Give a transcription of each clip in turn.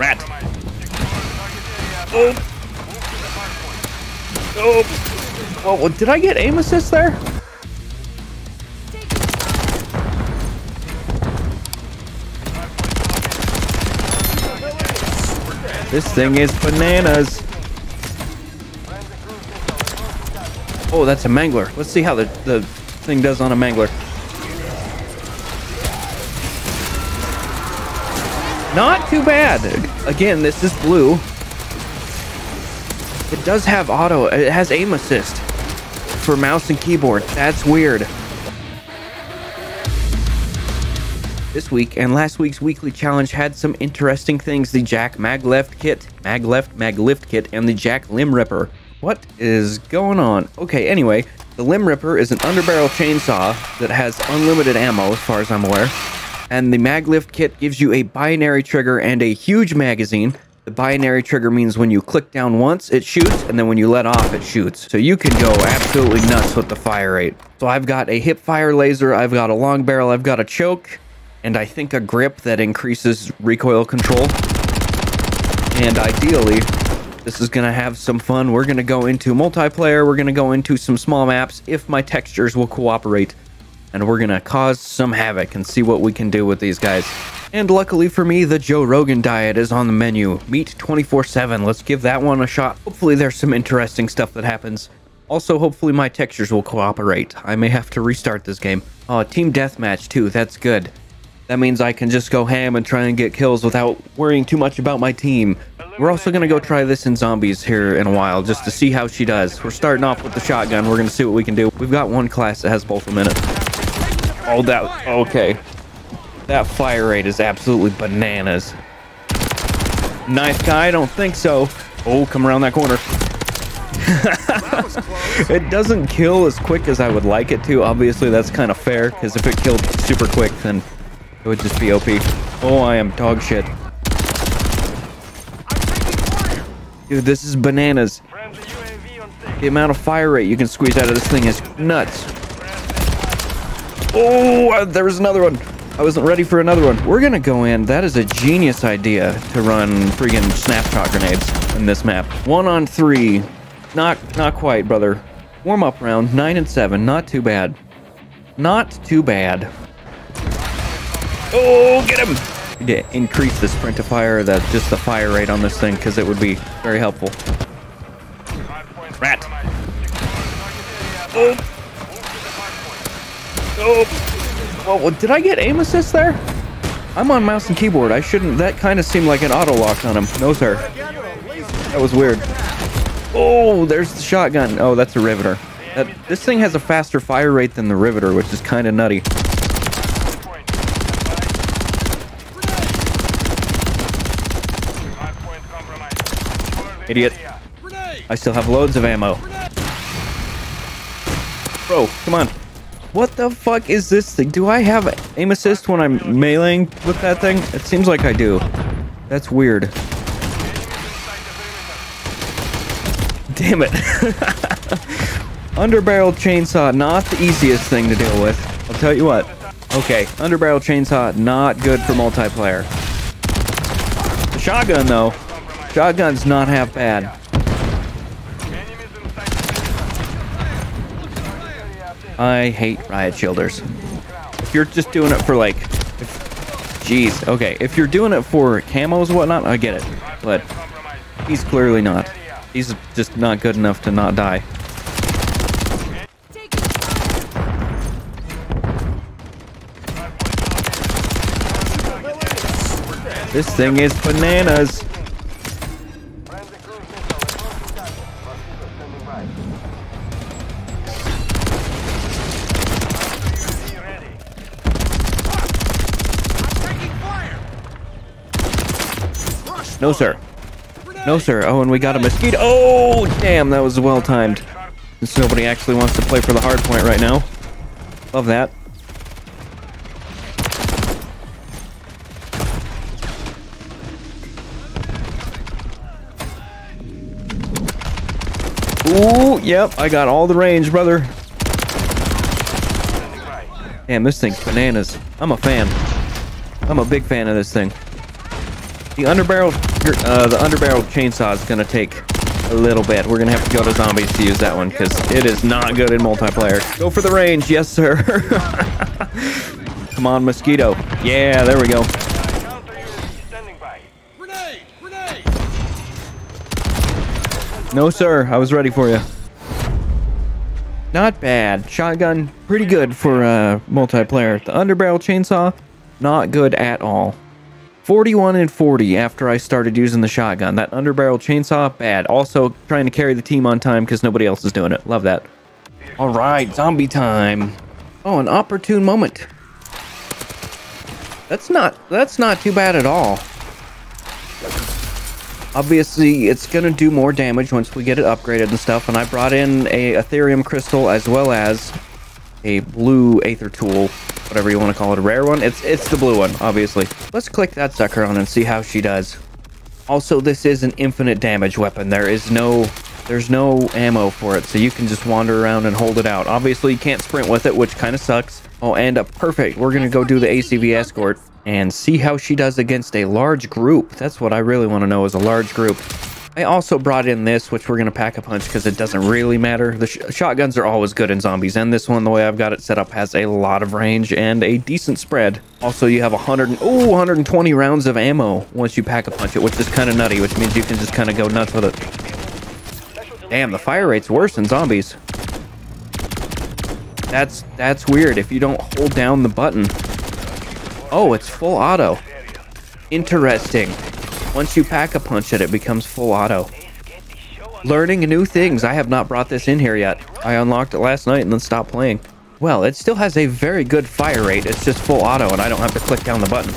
Rat. Oh. oh. Oh. Well, did I get aim assist there? This thing is bananas. Oh, that's a mangler. Let's see how the, the thing does on a mangler. Not too bad. Again, this is blue. It does have auto. It has aim assist for mouse and keyboard. That's weird. This week and last week's weekly challenge had some interesting things. The Jak Mag Left kit, Mag Left, Maglift kit, and the Jak Limb Ripper. What is going on? Okay, anyway, the Limb Ripper is an underbarrel chainsaw that has unlimited ammo as far as I'm aware. And the Maglift kit gives you a binary trigger and a huge magazine. The binary trigger means when you click down once, it shoots, and then when you let off, it shoots. So you can go absolutely nuts with the fire rate. So I've got a hip fire laser, I've got a long barrel, I've got a choke, and I think a grip that increases recoil control. And ideally, this is going to have some fun. We're going to go into multiplayer. We're going to go into some small maps if my textures will cooperate. And we're to cause some havoc and see what we can do with these guys. And luckily for me, the Joe Rogan diet is on the menu. Meat 24-7. Let's give that one a shot. Hopefully there's some interesting stuff that happens. Also, hopefully my textures will cooperate. I may have to restart this game. Oh, team deathmatch too. That's good. That means I can just go ham and try and get kills without worrying too much about my team. We're also going to go try this in zombies here in a while just to see how she does. We're starting off with the shotgun. We're going to see what we can do. We've got one class that has both of them in it. Oh, that... Okay. That fire rate is absolutely bananas. Knife guy? I don't think so. Oh, come around that corner. it doesn't kill as quick as I would like it to. Obviously, that's kind of fair, because if it killed super quick, then it would just be OP. Oh, I am dog shit. Dude, this is bananas. The amount of fire rate you can squeeze out of this thing is nuts. Oh, uh, there was another one. I wasn't ready for another one. We're gonna go in. That is a genius idea to run friggin' snapshot grenades in this map. One on three. Not, not quite, brother. Warm up round, nine and seven. Not too bad. Not too bad. Oh, get him! To increase the sprint to fire, that just the fire rate on this thing, because it would be very helpful. Rat. Oh. Oh. Well, did I get aim assist there? I'm on mouse and keyboard. I shouldn't. That kind of seemed like an auto lock on him. No, sir. That was weird. Oh, there's the shotgun. Oh, that's a riveter. That, this thing has a faster fire rate than the riveter, which is kind of nutty. Idiot. I still have loads of ammo. Bro, come on. What the fuck is this thing? Do I have aim assist when I'm meleeing with that thing? It seems like I do. That's weird. Damn it. Underbarrel chainsaw, not the easiest thing to deal with. I'll tell you what. Okay, underbarrel chainsaw, not good for multiplayer. The shotgun, though. Shotgun's not half bad. I hate riot shielders. If you're just doing it for like, jeez, okay. If you're doing it for camos and whatnot, I get it. But he's clearly not. He's just not good enough to not die. This thing is bananas. No, sir. No, sir. Oh, and we got a mosquito. Oh, damn, that was well timed. Nobody actually wants to play for the hard point right now. Love that. Ooh, yep, I got all the range, brother. Damn, this thing's bananas. I'm a fan. I'm a big fan of this thing. The underbarrel, uh, the underbarrel chainsaw is gonna take a little bit. We're gonna have to go to zombies to use that one because it is not good in multiplayer. Go for the range, yes sir. Come on, mosquito. Yeah, there we go. No sir, I was ready for you. Not bad. Shotgun, pretty good for uh, multiplayer. The underbarrel chainsaw, not good at all. 41 and 40 after I started using the shotgun. That underbarrel chainsaw, bad. Also, trying to carry the team on time because nobody else is doing it. Love that. All right, zombie time. Oh, an opportune moment. That's not, that's not too bad at all. Obviously, it's going to do more damage once we get it upgraded and stuff, and I brought in a Aetherium Crystal as well as a blue Aether Tool, whatever you want to call it, a rare one. It's, it's the blue one, obviously. Let's click that sucker on and see how she does. Also, this is an infinite damage weapon. There is no... There's no ammo for it, so you can just wander around and hold it out. Obviously, you can't sprint with it, which kind of sucks. Oh, and uh, perfect. We're going to go do the ACV escort and see how she does against a large group. That's what I really want to know is a large group. I also brought in this, which we're going to pack a punch because it doesn't really matter. The sh shotguns are always good in zombies, and this one, the way I've got it set up, has a lot of range and a decent spread. Also, you have 100, ooh, 120 rounds of ammo once you pack a punch it, which is kind of nutty, which means you can just kind of go nuts with it. Damn, the fire rate's worse than zombies. That's, that's weird. If you don't hold down the button, Oh, it's full auto. Interesting. Once you pack a punch it, it becomes full auto. Learning new things. I have not brought this in here yet. I unlocked it last night and then stopped playing. Well, it still has a very good fire rate. It's just full auto and I don't have to click down the button.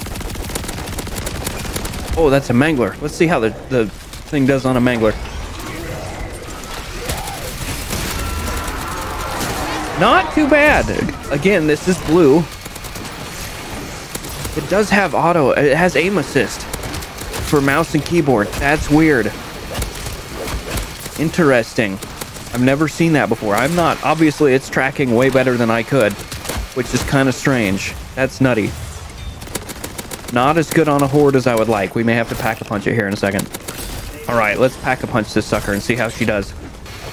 Oh, that's a mangler. Let's see how the, the thing does on a mangler. Not too bad. Again, this is blue. It does have auto. It has aim assist for mouse and keyboard. That's weird. Interesting. I've never seen that before. I'm not. Obviously, it's tracking way better than I could, which is kind of strange. That's nutty. Not as good on a horde as I would like. We may have to pack a punch it here in a second. All right, let's pack a punch this sucker and see how she does.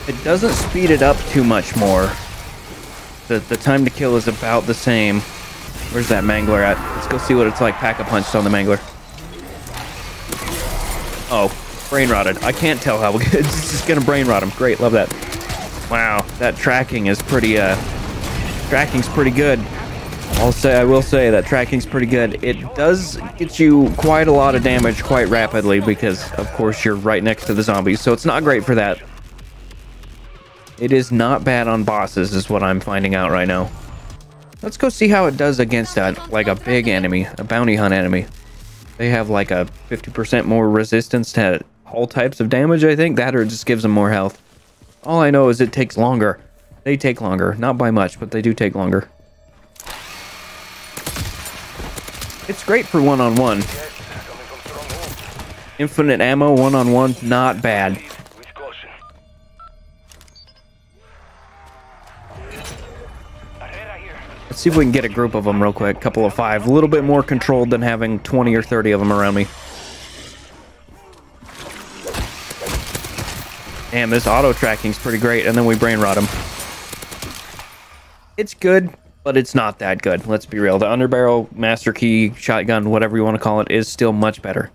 It doesn't speed it up too much more. The, the time to kill is about the same. Where's that mangler at? Let's go see what it's like pack a punch on the mangler. Oh, brain rotted. I can't tell how it's just gonna brain rot him. Great, love that. Wow, that tracking is pretty uh tracking's pretty good. I'll say I will say that tracking's pretty good. It does get you quite a lot of damage quite rapidly because of course you're right next to the zombies, so it's not great for that. It is not bad on bosses is what I'm finding out right now. Let's go see how it does against a, like a big enemy, a bounty hunt enemy. They have like a 50% more resistance to all types of damage, I think. That or it just gives them more health. All I know is it takes longer. They take longer. Not by much, but they do take longer. It's great for one-on-one. -on -one. Infinite ammo, one-on-one, -on -one, not bad. See if we can get a group of them real quick. A couple of five. A little bit more controlled than having 20 or 30 of them around me. Damn, this auto tracking's pretty great. And then we brain rot them. It's good, but it's not that good. Let's be real. The underbarrel, master key, shotgun, whatever you want to call it, is still much better.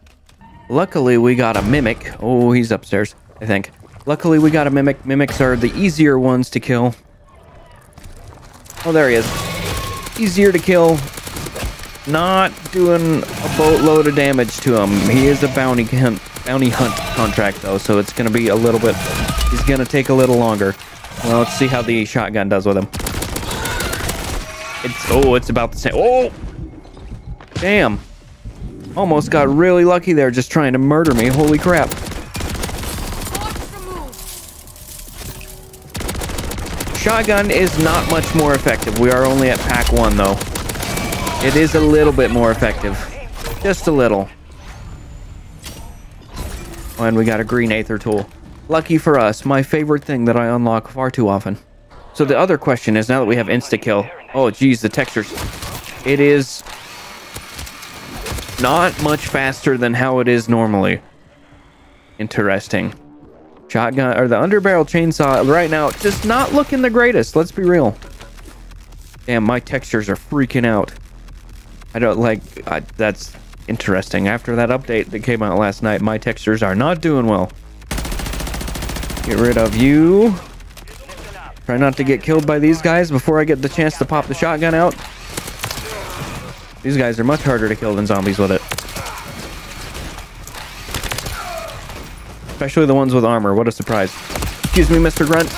Luckily, we got a mimic. Oh, he's upstairs, I think. Luckily, we got a mimic. Mimics are the easier ones to kill. Oh, there he is easier to kill. Not doing a boatload of damage to him. He is a bounty hunt, bounty hunt contract though, so it's going to be a little bit... He's going to take a little longer. Well, let's see how the shotgun does with him. It's... Oh, it's about the same. Oh! Damn. Almost got really lucky there just trying to murder me. Holy crap. Shotgun is not much more effective. We are only at pack one, though. It is a little bit more effective. Just a little. Oh, and we got a green Aether tool. Lucky for us, my favorite thing that I unlock far too often. So the other question is, now that we have insta-kill... Oh, geez, the textures. It is... not much faster than how it is normally. Interesting. Shotgun or the underbarrel chainsaw right now just not looking the greatest. Let's be real. Damn, my textures are freaking out. I don't like I, that's interesting. After that update that came out last night, my textures are not doing well. Get rid of you. Try not to get killed by these guys before I get the chance to pop the shotgun out. These guys are much harder to kill than zombies with it. Especially the ones with armor. What a surprise. Excuse me, Mr. Grunt.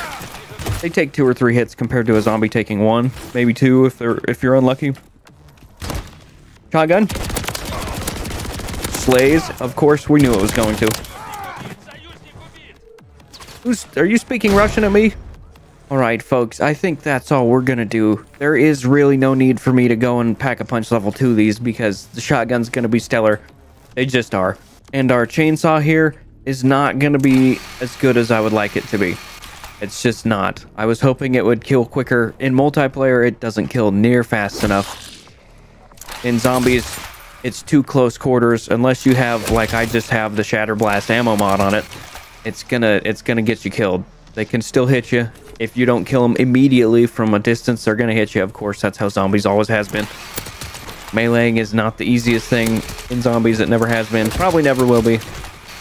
They take two or three hits compared to a zombie taking one, maybe two if they're if you're unlucky. Shotgun. Slays. Of course, we knew it was going to. Who's are you speaking Russian at me? All right, folks, I think that's all we're going to do. There is really no need for me to go and pack a punch level 2 these because the shotgun's going to be stellar. They just are. And our chainsaw here is not going to be as good as I would like it to be. It's just not. I was hoping it would kill quicker. In multiplayer, it doesn't kill near fast enough. In zombies, it's too close quarters. Unless you have, like I just have, the Shatter Blast ammo mod on it. It's gonna, it's gonna get you killed. They can still hit you. If you don't kill them immediately from a distance, they're to hit you. Of course, that's how zombies always has been. Meleeing is not the easiest thing in zombies. It never has been. Probably never will be.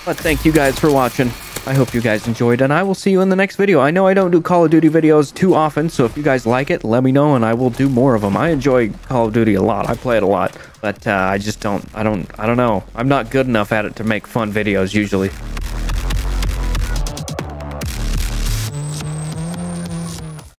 But thank you guys for watching. I hope you guys enjoyed, and I will see you in the next video. I know I don't do Call of Duty videos too often, so if you guys like it, let me know, and I will do more of them. I enjoy Call of Duty a lot. I play it a lot, but uh, I just don't, I don't, I don't know. I'm not good enough at it to make fun videos usually.